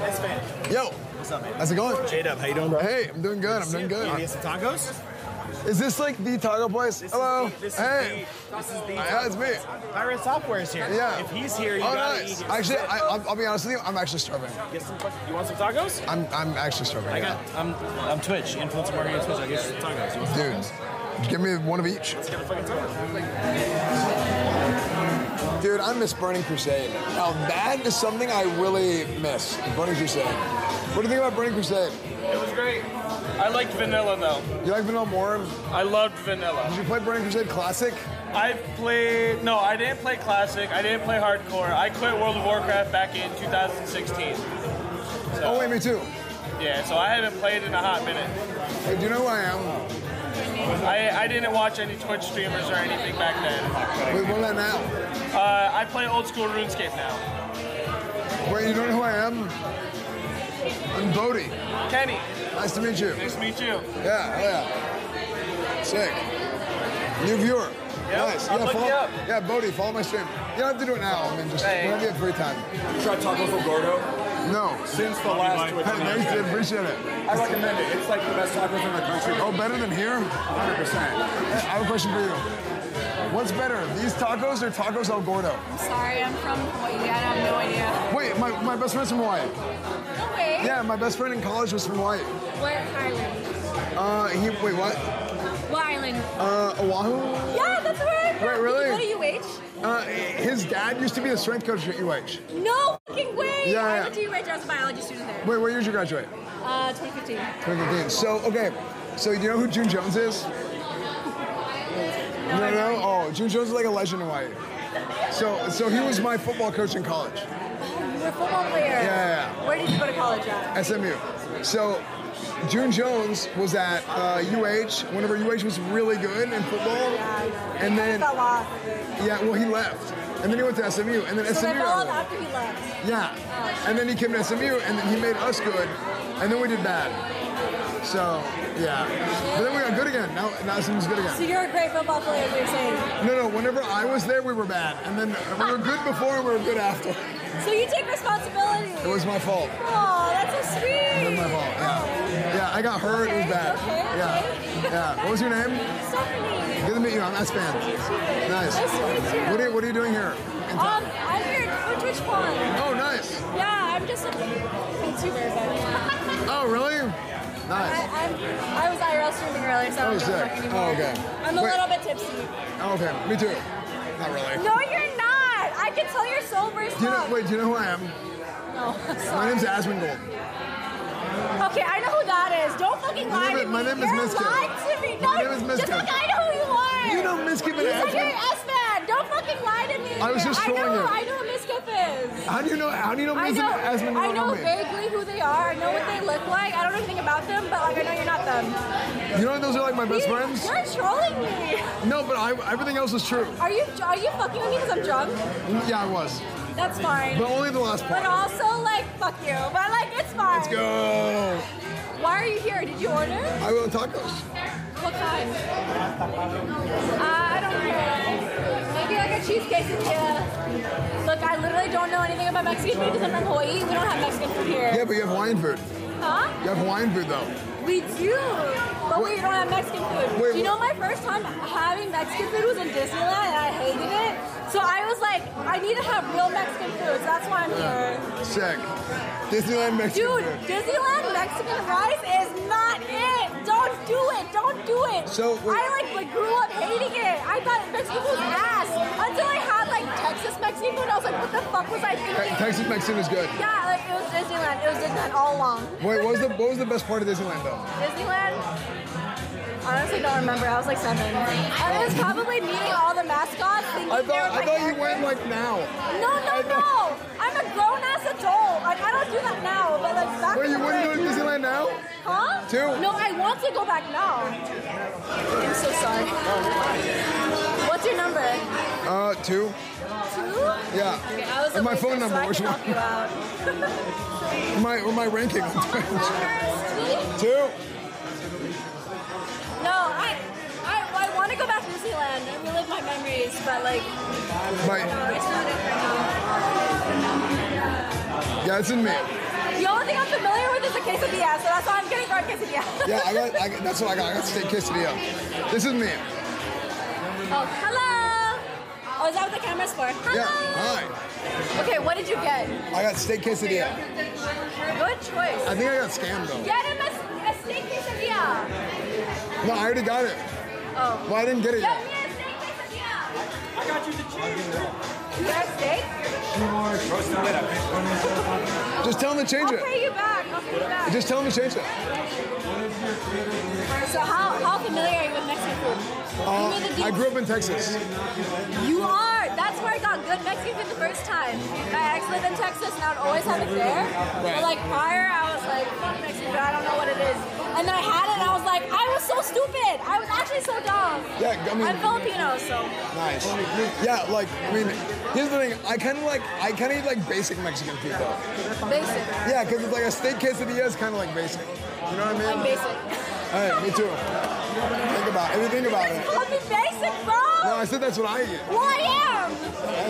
Nice fan. Yo, What's up, man? how's it going? J Dub, how you doing, bro? Hey, I'm doing good. I'm doing good. You get some tacos? Is this like the taco place? This Hello. The, this hey. Is the, this is the. Yeah, it's me. Pirate Software is here. Yeah. If he's here, you Oh, gotta nice. eat. Actually, I, I'll, I'll be honest with you. I'm actually starving. Get some. You want some tacos? I'm I'm actually starving. I yeah. got. I'm. I'm Twitch. Influencer marketing on Twitch. I get some tacos. Some tacos? Dude, give me one of each. Let's get a fucking taco. Dude, I miss Burning Crusade. Now that is something I really miss. Burning Crusade. What do you think about Burning Crusade? It was great. I liked vanilla though. You like Vanilla more? I loved vanilla. Did you play Burning Crusade Classic? I played. No, I didn't play classic. I didn't play hardcore. I quit World of Warcraft back in 2016. Oh wait, me too. Yeah, so I haven't played in a hot minute. Hey, do you know who I am? I, I didn't watch any Twitch streamers or anything back then. Wait, what about now? Uh, I play old school RuneScape now. Wait, you don't know who I am? I'm Bodie. Kenny, Nice to meet you. nice to meet you. Yeah, oh yeah. Sick. New viewer. nice. I'll yeah, look follow, you up. yeah, Bodie, follow my stream. You don't have to do it now. I mean, just Hey. whenever you have free time. Try Tacos El Gordo. No. Since the last Twitch Hey, thanks, dude. Appreciate it. I recommend it. It's like the best tacos in the country. Oh, better than here? 100%. I have a question for you. What's better, these tacos or tacos El Gordo? I'm sorry, I'm from Hawaii. I have no idea. Wait, my, my best friend's from Hawaii. No way. Yeah, my best friend in college was from Hawaii. What island? Uh, he, wait, what? What island? Uh, Oahu? Yeah, that's where I'm from. Wait, really? Did you go to UH? His dad used to be the strength coach at UH. No fucking way. Yeah, I went to UH. I was a biology student there. Wait, what year did you graduate? Uh, 2015. 2015. So, okay, so you know who June Jones is? No, No, no. Oh, June Jones is like a legend in Hawaii. So, so he was my football coach in college, Oh, You were a football player. Yeah, yeah, yeah. Where did you go to college at? SMU. So, June Jones was at uh, UH whenever UH was really good in football, and then fell off. Yeah, well he left, and then he went to SMU, and then So SMU. they fell off after he left. Yeah, and then he came to SMU, and then he made us good, and then we did bad. So yeah, but then we got good again. Now, now SMU's good again. So you're a great football player, you're saying. No, no. Whenever I was there, we were bad, and then we were good before, and we were good after. So you take responsibility. It was my fault. Oh, that's so sweet. It was my fault. Yeah, yeah. I got hurt. It was bad. Okay, okay. Yeah, yeah. What was your name? Stephanie. Good to meet you. I'm Esfand. Nice. Nice to meet you. What are, what are you doing here? Um, I'm here for TwitchCon. Oh, nice. Yeah, I'm just a YouTuber, Oh, really? Nice. I'm, I was IRL streaming earlier, so I Oh, don't give a sick. anymore. Oh, okay. I'm a Wait. little bit tipsy. Oh, okay. Me too. Not really. No, you're not. I can tell you're sober Do you know, wait, do you know who I am? No, My sorry. name's Asmongold. Okay, I know who that is. Don't fucking lie to me. my name is You're lying to me. No, My name is just Miska. like I know who you are. You know Mizkif and You you're S-Man. Don't fucking lie to me. I was just I trolling know, you. I know who Mizkif is. How do you know? How do you know I Miss know? You I know know me. vaguely who they are. I know what they look like. I don't know anything about them, but like I know you're not them. You know those are like my best You- friends. You're trolling me. No, but I, everything else is true. Are you are you fucking with me because I'm drunk? Yeah, I was, That's fine. but only the last part. But also like fuck you. But like Let's go. Why are you here? Did you order? I want tacos. What kind? Uh, I don't know. Maybe like a cheese quesadilla. Look, I literally don't know anything about Mexican food because I'm from Hawaii. We don't have Mexican food here. Yeah, but you have Hawaiian food. Huh? You have Hawaiian food though. We do, but we don't have Mexican food. Wait, do you know my first time having Mexican food was in Disneyland and I hated it? So I was like, I need to have real Mexican food, so that's why I'm here. Check. Disneyland Mexican Dude, food. Disneyland Mexican rice is not it. Don't do it. Don't do it. So, I like, like grew up hating it. I thought Mexican food was ass until I had like Texas Mexican food. I was like, what the fuck was I thinking? Texas Mexican is good. Yeah, like it was Disneyland. It was Disneyland all along. Wait, what was the what was the best part of Disneyland though? Disneyland. Honestly, don't remember. I was like seven. And it was probably meeting all the mascots. I thought I thought you went like now. No, no, no. I'm a grown ass adult. Like I don't do that now. But like back Wait, in you the wouldn't go day- to Disneyland now? Huh? Two? No, I want to go back now. I'm so sorry. Oh, What's your number? Uh, two. Two? Yeah. Okay, I was my phone so number. I Which one? help you out. My my ranking on Twitch. Two. No, I, I, I want to go back to Disneyland and relive my memories, but like, My no, it's not it right yeah, it's in me. now. Yo, familiar with is a quesadilla, so that's why I'm getting a quesadilla. Yeah, I got, I got. That's what I got. I got steak quesadilla. This is me. Oh, hello. Oh, is that what the camera's for? Hello. Yeah. Hi. Okay, what did you get? I got steak quesadilla. Good choice. I think I got scammed though. Get him a, a steak quesadilla. No, I already got it. Oh. Well, I didn't get it Get yet. me a steak quesadilla. I got you the cheese. You got a steak? Just tell him to change I'll it. pay you back. I'll pay you back. Just tell him to change it. So how, how familiar are you with Mexican food? Uh, Give me the I grew up in Texas. You are. That's where I got good Mexican food the first time. My ex lived in Texas and I would always have it there. But like prior, I was like, fuck Mexican food. I don't know what it is. And then I had it and I was like, I was so stupid. I was actually so dumb. Yeah, I mean- I'm Filipino, so. Nice. Yeah, like I mean, here's the thing. I kind of like I kind of eat like basic Mexican food though. Basic. Yeah, because it's like a steak quesadilla is kind of like basic. You know what I mean? I'm basic. All right, me too. Think about it. you think about it. Call me basic, bro. No, I said that's what I eat. Well, I am.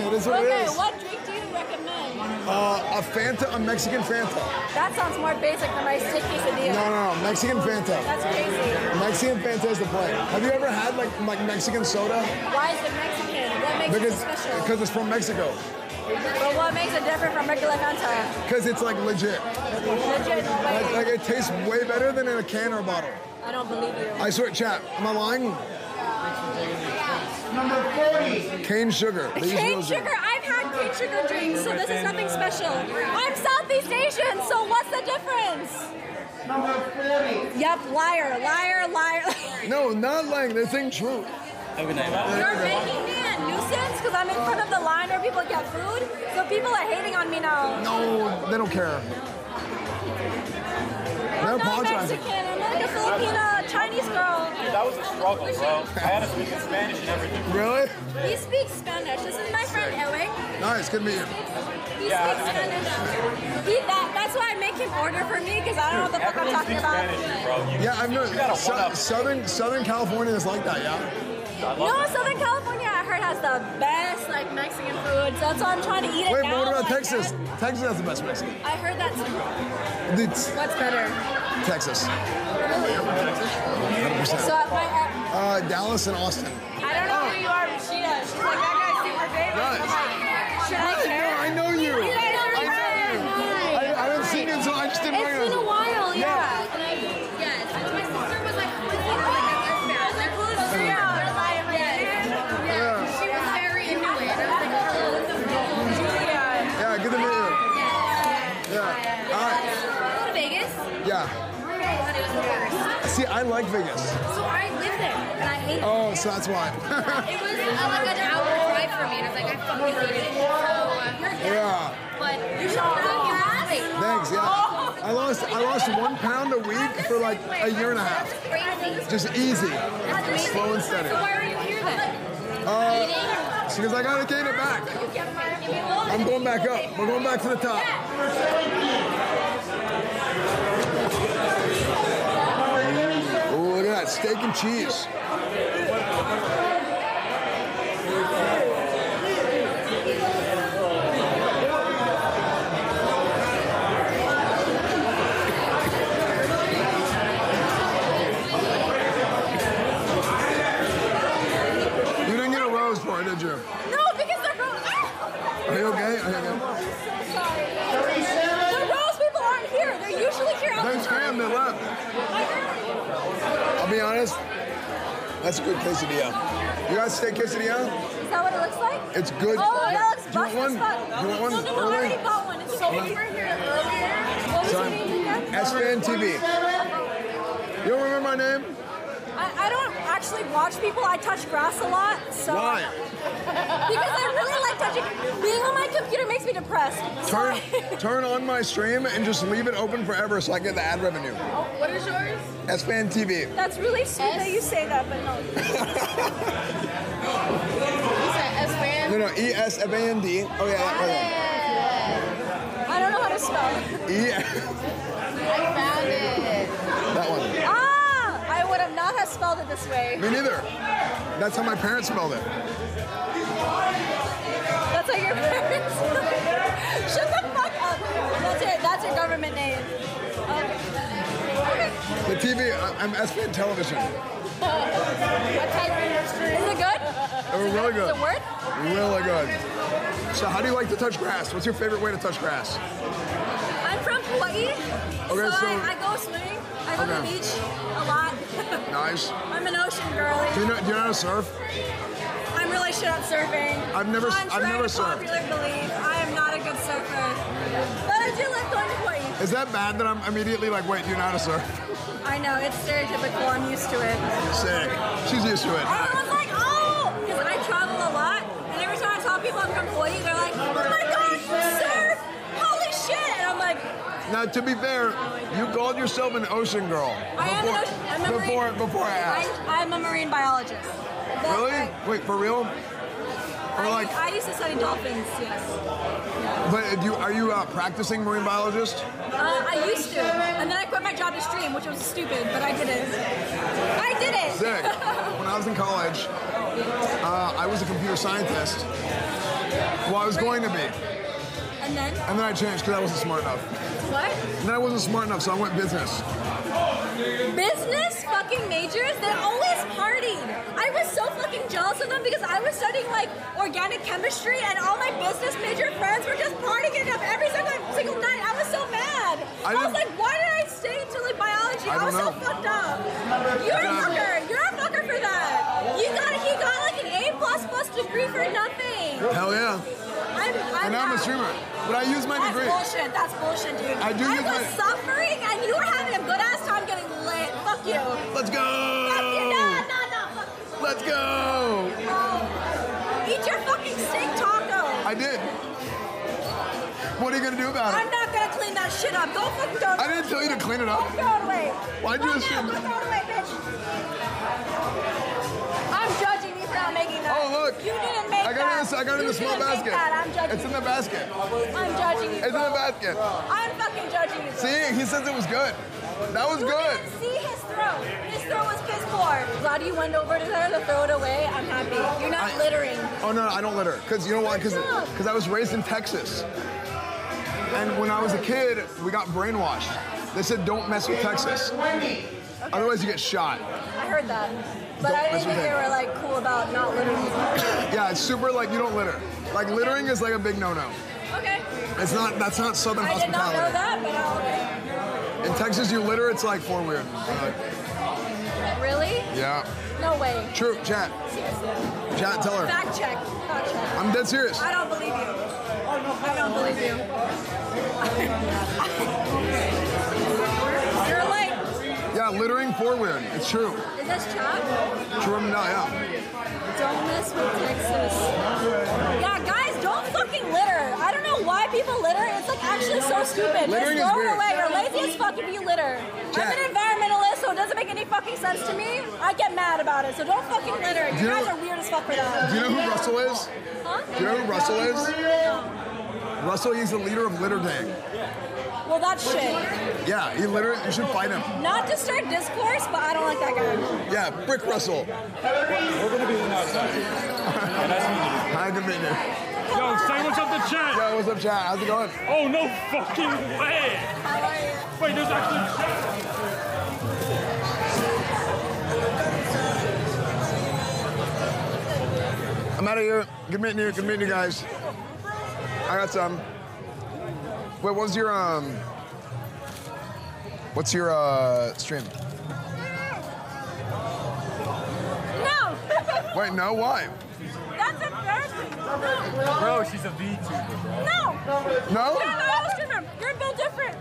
It is what Okay, it is. what drink do you recommend? Uh, a Fanta, a Mexican Fanta. That sounds more basic than my steak quesadilla. No, no, no, Mexican Fanta. That's crazy. Mexican Fanta is the play. Have you ever had like like Mexican soda? Why is it Mexican? What makes Because it special? because it's from Mexico. But what makes it different from regular Fanta? Because it's like legit. Legit. Like, like it tastes way better than in a can or a bottle. I don't believe you. I swear, chat. Am I lying? Number 40. Cane sugar. Cane sugar. I've had cane sugar drinks, so this is nothing special. I'm Southeast Asian, so what's the difference? Yep, liar, liar, liar. No, not lying. They're saying truth. You're making me a nuisance because I'm in front of the line where people get food, so people are hating on me now. No, they don't care. They're I'm not apologizing. Mexican. I'm like a Filipina Chinese girl. That was a struggle, bro. I had to speak in Spanish and everything. Really? He speaks Spanish. This is my friend Eric. Nice. Good to meet you. He speaks Spanish. He, that, that's why I make him order for me because I don't know what the fuck I'm Everyone talking speaks about. Spanish, bro. You, Yeah, I've known. gotta Sou- one-up. Southern Southern California is like that. Yeah. No, Southern California I heard has the best like Mexican food, so that's why I'm trying to eat it Wait, now. but what about like Texas? that. Texas has the best Mexican. I heard that too. It's What's better? Texas. So at my, uh, Uh, Dallas and Austin. I don't know who you are, but she does. She's like, that guy's super famous. I'm like, should I care? I know you. You guys are I know you. I, I haven't seen you until I just didn't recognize you. Yeah. It was the worst. See, I like Vegas. So I lived there, and I hate. Oh, so that's why. It was uh, like an hour drive for me, and I was like, I fucking hated it. So, uh, yeah. But you should have your ass. Thanks. Yeah. I lost I lost one pound a week for like a year and a half. Crazy. Just easy. Slow and steady. So why are you here then? Uh, because I gotta gain it back. I'm going back up. We're going back to the top. Ooh, look at that steak and cheese. You didn't get a rose for it, did you? No, because the rose. Ah! Are you okay? Are you okay? Sorry. The rose people aren't here. They're usually here all Thanks, the time. fam. They left. I'll be honest. That's a good quesadilla. You guys steak quesadilla? Is that what it looks like? It's good. Oh, that looks Do you want one? You want one No, no, no, I already bought one. It's. We were here earlier. What was Sorry. your name again? Esfand TV. You don't remember my name? I, I don't actually watch people. I touch grass a lot, so. Why? Because I really like touching. Being on my computer makes me depressed. Turn, turn on my stream and just leave it open forever so I get the ad revenue. Oh, what is yours? Esfand TV. That's really sweet that you say that, but no. No, no, E-S-F-A-N-D. Oh, yeah, that right I don't know how to spell it. there. E- I found it. that one. Ah! I would have not have spelled it this way. Me neither. That's how my parents spelled it. That's how your parents. Shut the fuck up. That's it. your that's your government name. Okay. The TV, I- uh, I'm SPN Television. What type of industry? Is it good? It was really Is good. it worth? Really good. So how do you like to touch grass? What's your favorite way to touch grass? Hawaii. Okay, so, so- I, I go swimming. I go to the beach a lot. Nice. I'm an ocean girly. Do you know, do you know how to surf? I'm really shit at surfing. I've never- I've never surfed. popular belief, I am not a good surfer. But I do like going to Hawaii. Is that bad that I'm immediately like, wait, do you know how to surf? I know, it's stereotypical. I'm used to it. Sick. She's used to it. Everyone's like, oh! Because I travel a lot, and every time I tell people I'm from Hawaii, they're like, oh my god, you surf! Holy shit! And I'm like, Now, to be fair, you called yourself an ocean girl. I am an before, ocean, I'm a before, marine, before I asked. I, I'm a marine biologist. That- really? I, Wait, for real? Or I, like, I used to study dolphins, yes. but do you, are you a practicing marine biologist? Uh, I used to, and then I quit my job to stream, which was stupid, but I did it. I did it. Sick. when I was in college, uh, I was a computer scientist. Well, I was going to be. And then And then I changed because I wasn't smart enough. what? And then I wasn't smart enough, so I went business. Business fucking majors? They're always partying. I was so fucking jealous of them because I was studying like organic chemistry and all my business major friends were just partying it up every single, single night. I was so mad. I I, was like, why did I stay into like biology? I I, was don't so fucked up. You're a fucker. You're a fucker for that. You got he got like an A plus plus degree for nothing. Hell yeah. I'm, I'm And I'm a streamer. But I use my That's degree. bullshit. That's bullshit, dude. I do I was my- suffering, and you were having a good ass time getting lit. Fuck you. Let's go! Fuck you. No, no, no. Fuck you. Let's go! Oh. Eat your fucking steak taco. I did. What are you gonna do about it? I'm not gonna clean that shit up. Go fucking throw it I didn't tell you to clean it Go up. throw it away. Why'd you assume- Go throw it away, bitch. I'm judging you for not making that. Oh, look. You didn't I got it in the, I got it in You the small basket. I'm judging It's in the basket. I'm judging you. It's in the basket. I'm fucking judging you. bro. See, he says it was good. That was You good. didn't see his throat. His throat was piss poor. Glad you went over to there to throw it away. I'm happy. You're not I- littering. Oh no, I don't litter. Cause you know why? Cause? 'cause I was raised in Texas. And when I was a kid, we got brainwashed. They said don't mess with Texas. Otherwise you get shot. I heard that. But I didn't think they were like cool about not littering. Yeah, it's super like you don't litter. Like littering is like a big no-no. Okay. It's not that's not southern I did not know hospitality. that, but uh, okay. In Texas you litter, it's like four weird. Uh, Really? yeah. No way. True, chat. Chat, tell her. Fact check. Fact check. I'm dead serious. I don't believe you. I don't believe you. Yeah, littering for weird. It's true. is this? True, no, yeah. Don't mess with Texas. Yeah, guys, don't fucking litter. I don't know why people litter. It's like actually so stupid. Littering Just is throw it away. You're lazy as fuck if you litter. Chat. I'm an environmentalist, so it doesn't make any fucking sense to me. I get mad about it. So don't fucking litter. You you know- guys are weird as fuck for that. Do you know who Russell is? Huh? Do you know who Russell is? Russell, he's the leader of Litter Gang. Well, that's shit. Yeah, he literally, you should fight him. Not to start discourse, but I don't like that guy. Yeah, Brick Russell. We're gonna be in outside. Hi, good meeting you. Yo, say what's up to chat. Yo, what's up, chat? How's it going? Oh, no fucking way. How are you? Wait, there's actually chat. I'm out of here. Good meeting you. Good meeting you guys. I got some. Wait, what was your um? What's your uh stream? No! Wait, no, why? That's embarrassing. No! Bro, she's a VTuber. No! No? You're not a streamer. You're built different.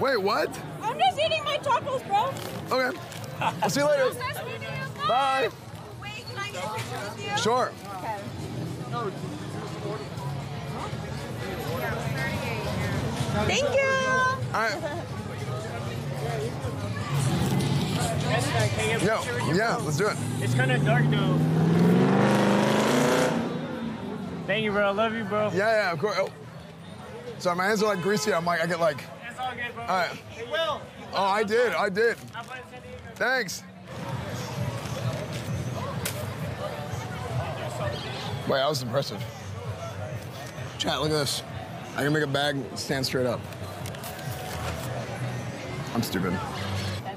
Wait, what? I'm just eating my tacos, bro. Okay. I'll see you later. Nice. Bye. Wait, can I get a picture with you? Sure. Okay. Thank you. All right. Yo, yeah, let's do it. It's kind of dark though. Thank you, bro. I love you, bro. Yeah, yeah, of course. Oh. Sorry, my hands are like greasy. I'm like, I get like. It's all good, bro. All right. Hey, Will. Oh, I did. I did. I'm going to send you a- Thanks. Wait, that was impressive. Chat, look at this. I can make a bag stand straight up. I'm stupid.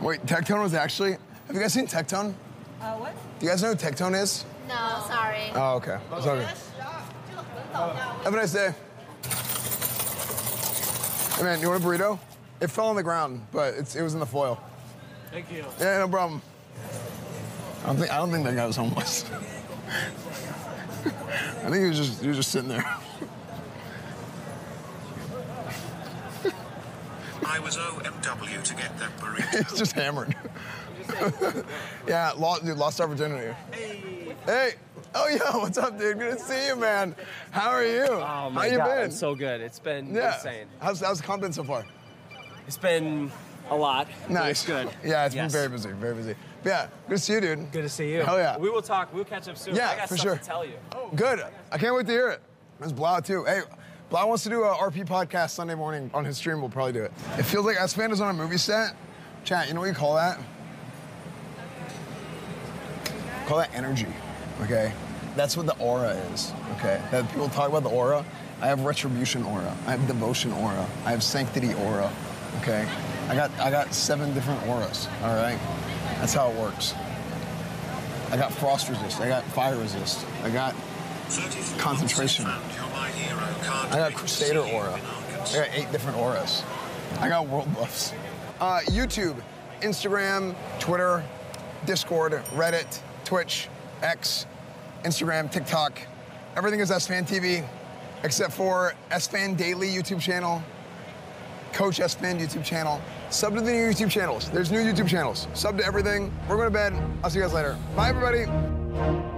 Wait, Tectone was actually. Have you guys seen Tectone? Uh, what? Do you guys know who Tectone is? No, sorry. Oh, okay. It's okay. Have a nice day. Hey man, you want a burrito? It fell on the ground, but it's, it was in the foil. Thank you. Yeah, no problem. I don't think I don't think that guy was homeless. I think he was just he was just sitting there. I was OMW to get that burrito. He's just hammered. yeah, lost, dude, lost our virginity. Hey. Hey. Oh, yo, what's up, dude? Good to see you, man. How are you? Oh my How you god, been? I'm so good. It's been yeah. insane. How's, how's the comp been so far? It's been a lot. Nice. It's good. Yeah, it's Yes. been very busy, very busy. But yeah, good to see you, dude. Good to see you. Hell yeah. We will talk. We'll catch up soon. Yeah, I got for stuff sure. to tell you. Oh, good. I can't wait to hear it. There's Blau too. Hey, Blau wants to do a RP podcast Sunday morning on his stream. We'll probably do it. It feels like Esfand is on a movie set. Chat, you know what you call that? Call that energy. Okay, that's what the aura is. Okay, that people talk about the aura. I have retribution aura. I have devotion aura. I have sanctity aura. Okay, I got I got seven different auras. All right, that's how it works. I got frost resist. I got fire resist. I got 34 Concentration. I got Crusader aura. I got eight different auras. I got world buffs. Uh, YouTube, Instagram, Twitter, Discord, Reddit, Twitch, X, Instagram, TikTok. Everything is Esfand TV, except for Esfand Daily YouTube channel, Coach Esfand YouTube channel. Sub to the new YouTube channels. There's new YouTube channels. Sub to everything. We're going to bed. I'll see you guys later. Bye, everybody.